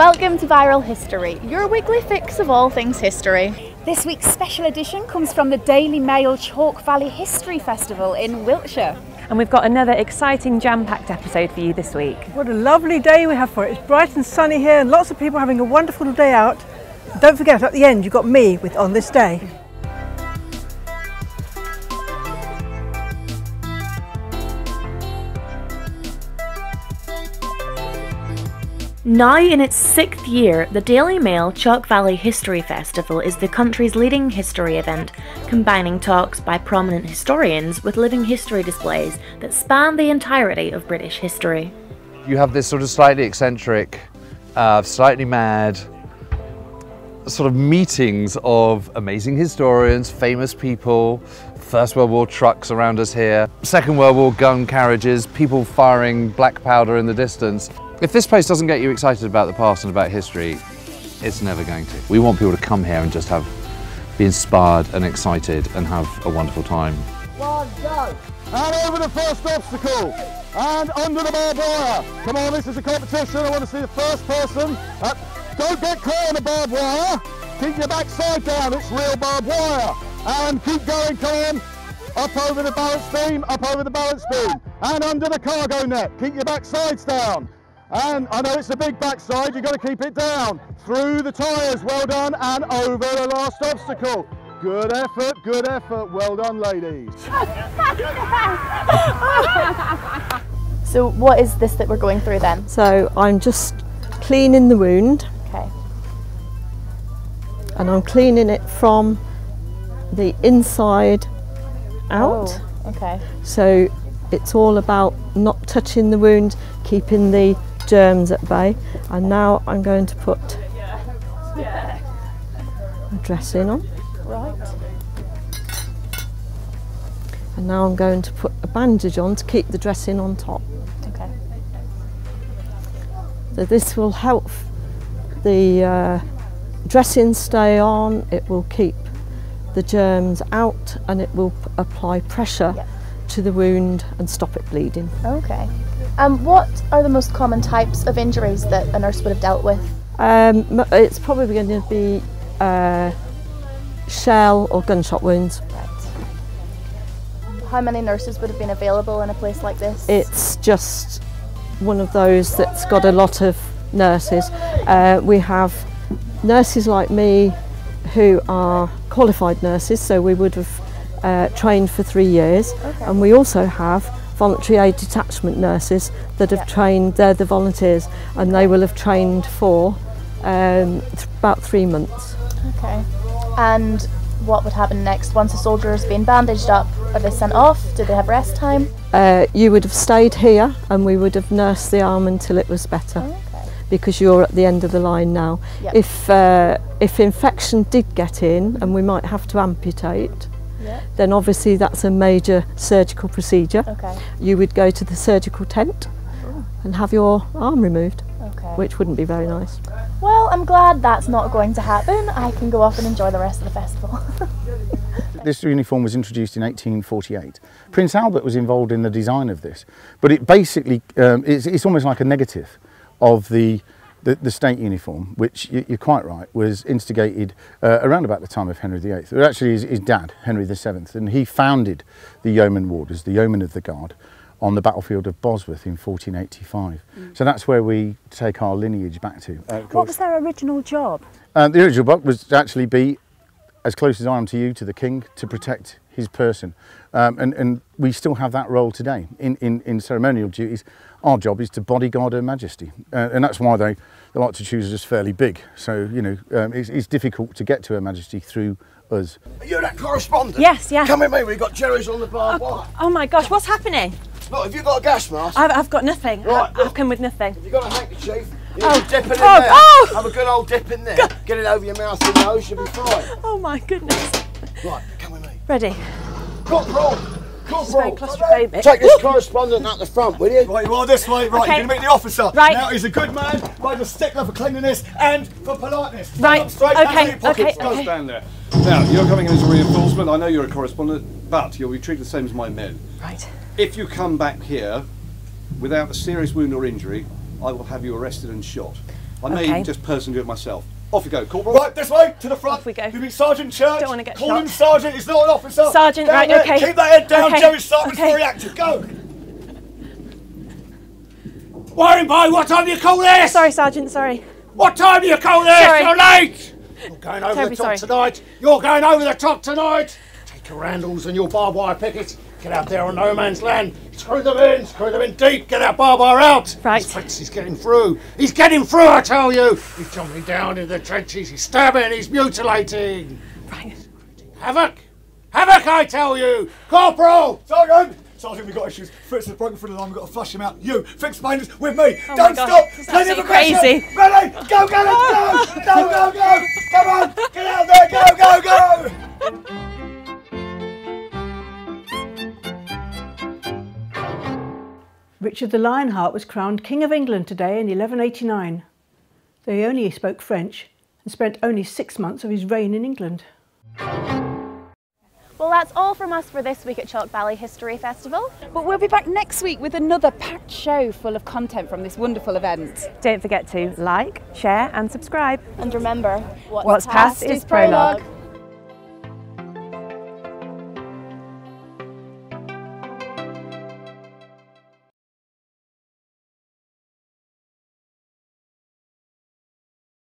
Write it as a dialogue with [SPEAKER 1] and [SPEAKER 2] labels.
[SPEAKER 1] Welcome to Viral History, your weekly fix of all things history.
[SPEAKER 2] This week's special edition comes from the Daily Mail Chalke Valley History Festival in Wiltshire.
[SPEAKER 3] And we've got another exciting jam packed episode for you this week.
[SPEAKER 4] What a lovely day we have for it. It's bright and sunny here, and lots of people having a wonderful day out. Don't forget, at the end, you've got me with On This Day.
[SPEAKER 1] Now in its sixth year, the Daily Mail Chalke Valley History Festival is the country's leading history event, combining talks by prominent historians with living history displays that span the entirety of British history.
[SPEAKER 5] You have this sort of slightly eccentric, uh, slightly mad sort of meetings of amazing historians, famous people, First World War trucks around us here, Second World War gun carriages, people firing black powder in the distance. If this place doesn't get you excited about the past and about history, it's never going to. We want people to come here and just have, be inspired and excited and have a wonderful time.
[SPEAKER 6] One, go. And over the first obstacle. And under the barbed wire. Come on, this is a competition. I want to see the first person. Uh, don't get caught on the barbed wire. Keep your backside down. It's real barbed wire. And keep going, come on. Up over the balance beam, up over the balance beam. And under the cargo net. Keep your backsides down. And I know it's a big backside, you've got to keep it down. Through the tyres, well done, and over the last obstacle. Good effort, good effort. Well done, ladies.
[SPEAKER 1] So, what is this that we're going through then?
[SPEAKER 4] So I'm just cleaning the wound,
[SPEAKER 1] Okay.
[SPEAKER 4] and I'm cleaning it from the inside out.
[SPEAKER 1] Oh, okay.
[SPEAKER 4] So it's all about not touching the wound, keeping the germs at bay. And now I'm going to put a dressing on.
[SPEAKER 1] Right.
[SPEAKER 4] And now I'm going to put a bandage on to keep the dressing on top.
[SPEAKER 1] Okay.
[SPEAKER 4] So this will help the uh, dressing stay on, it will keep the germs out and it will apply pressure
[SPEAKER 1] Yep.
[SPEAKER 4] To the wound and stop it bleeding.
[SPEAKER 1] Okay. Um, what are the most common types of injuries that a nurse would have dealt with?
[SPEAKER 4] Um, it's probably going to be uh, shell or gunshot wounds.
[SPEAKER 1] Right. How many nurses would have been available in a place like this?
[SPEAKER 4] It's just one of those that's got a lot of nurses. Uh, we have nurses like me who are qualified nurses, so we would have uh, trained for three years.
[SPEAKER 1] Okay.
[SPEAKER 4] And we also have voluntary aid detachment nurses that have
[SPEAKER 1] Yeah.
[SPEAKER 4] trained, they're the volunteers, and they will have trained for um, th- about three months.
[SPEAKER 1] Okay. And what would happen next once a soldier has been bandaged up? Are they sent off? Do they have rest time?
[SPEAKER 4] Uh, you would have stayed here and we would have nursed the arm until it was better.
[SPEAKER 1] Okay.
[SPEAKER 4] because you're at the end of the line now.
[SPEAKER 1] Yep.
[SPEAKER 4] If uh, if infection did get in and we might have to amputate,
[SPEAKER 1] Yeah.
[SPEAKER 4] then obviously that's a major surgical procedure.
[SPEAKER 1] Okay.
[SPEAKER 4] You would go to the surgical tent and have your arm removed,
[SPEAKER 1] Okay.
[SPEAKER 4] which wouldn't be very nice.
[SPEAKER 1] Well, I'm glad that's not going to happen. I can go off and enjoy the rest of the festival.
[SPEAKER 7] This uniform was introduced in 1848. Prince Albert was involved in the design of this, but it basically um, it's, it's almost like a negative of the the, the state uniform, which you, you're quite right, was instigated uh, around about the time of Henry VIII. It actually is his dad, Henry VII, and he founded the Yeoman Warders, the Yeoman of the Guard, on the battlefield of Bosworth in 1485. So that's where we take our lineage back to. Uh,
[SPEAKER 2] What was their original job?
[SPEAKER 7] uh, the original book was to actually be as close as I am to you, to the king, to protect his person. Um, and, and we still have that role today. In, in, in ceremonial duties, our job is to bodyguard Her Majesty. Uh, and that's why they, they like to choose us fairly big. So, you know, um, it's, it's difficult to get to Her Majesty through us.
[SPEAKER 6] You're you that correspondent?
[SPEAKER 3] Yes, yeah.
[SPEAKER 6] Come with me, we've got Jerry's on the bar. wire.
[SPEAKER 3] Oh my gosh, what's happening?
[SPEAKER 6] Look, have you got a gas mask?
[SPEAKER 3] I've, I've got nothing.
[SPEAKER 6] Right,
[SPEAKER 3] I, I've come with nothing.
[SPEAKER 6] Have you got a handkerchief? You
[SPEAKER 3] Oh,
[SPEAKER 6] can dip it in
[SPEAKER 3] oh,
[SPEAKER 6] there.
[SPEAKER 3] oh!
[SPEAKER 6] Have a good old dip in there. Get it over your mouth and nose, you'll be fine.
[SPEAKER 3] Oh my goodness.
[SPEAKER 6] Right, come with me.
[SPEAKER 3] Ready?
[SPEAKER 6] Corporal!
[SPEAKER 3] It's very
[SPEAKER 6] Corporal!
[SPEAKER 3] claustrophobic.
[SPEAKER 6] Take this correspondent at the front, will you?
[SPEAKER 8] Right, you are this way. Right,
[SPEAKER 3] Okay.
[SPEAKER 8] you're going to meet the officer.
[SPEAKER 3] Right.
[SPEAKER 8] Now, he's a good man. Right, a stickler for cleanliness and for politeness.
[SPEAKER 3] Right,
[SPEAKER 8] straight,
[SPEAKER 3] okay,
[SPEAKER 8] hands your
[SPEAKER 3] okay,
[SPEAKER 8] Go
[SPEAKER 3] okay.
[SPEAKER 8] stand there. Now, you're coming in as a reinforcement. I know you're a correspondent, but you'll be treated the same as my men.
[SPEAKER 3] Right.
[SPEAKER 8] If you come back here without a serious wound or injury, I will have you arrested and shot. I may
[SPEAKER 3] Okay.
[SPEAKER 8] just personally do it myself. Off you go, Corporal.
[SPEAKER 9] Right, this way, to the front.
[SPEAKER 3] Off we go.
[SPEAKER 9] You meet Sergeant Church.
[SPEAKER 3] Don't wanna get
[SPEAKER 9] Call him
[SPEAKER 3] shot.
[SPEAKER 9] Sergeant, he's not an officer.
[SPEAKER 3] Sergeant,
[SPEAKER 9] Down
[SPEAKER 3] right,
[SPEAKER 9] there,
[SPEAKER 3] okay.
[SPEAKER 9] Keep that head down,
[SPEAKER 3] Okay,
[SPEAKER 9] Jerry Simon's
[SPEAKER 3] okay.
[SPEAKER 9] very active. Go. Wiring boy, what time do you call this?
[SPEAKER 3] Sorry, Sergeant, sorry.
[SPEAKER 9] What time do you call this?
[SPEAKER 3] Sorry.
[SPEAKER 9] You're late. You're going over
[SPEAKER 3] Terribly
[SPEAKER 9] the top
[SPEAKER 3] sorry.
[SPEAKER 9] tonight. You're going over the top tonight. Take your randalls and your barbed wire pickets. Get out there on no man's land. Screw them in. Screw them in deep. Get that barbed wire out.
[SPEAKER 3] Right.
[SPEAKER 9] This Fritz is getting through. He's getting through, I tell you. He's jumping down in the trenches. He's stabbing. He's mutilating.
[SPEAKER 3] Right.
[SPEAKER 9] Havoc. Havoc, I tell you. Corporal.
[SPEAKER 10] Sergeant! Sergeant, we've got issues. Fritz has broken through the line, we've got to flush him out. You, fix maintenance with me.
[SPEAKER 3] Oh
[SPEAKER 10] Don't
[SPEAKER 3] God,
[SPEAKER 10] stop!
[SPEAKER 3] this is
[SPEAKER 10] Plenty of
[SPEAKER 3] crazy.
[SPEAKER 10] Ready? Go, go, go, go! Go, go, go! Come on! Get out there! Go, go, go!
[SPEAKER 11] Richard the Lionheart was crowned King of England today in 1189, though he only spoke French and spent only six months of his reign in England.
[SPEAKER 1] Well, that's all from us for this week at Chalke Valley History Festival.
[SPEAKER 2] But we'll be back next week with another packed show full of content from this wonderful event.
[SPEAKER 3] Don't forget to like, share, and subscribe.
[SPEAKER 1] And remember,
[SPEAKER 3] What's past is prologue.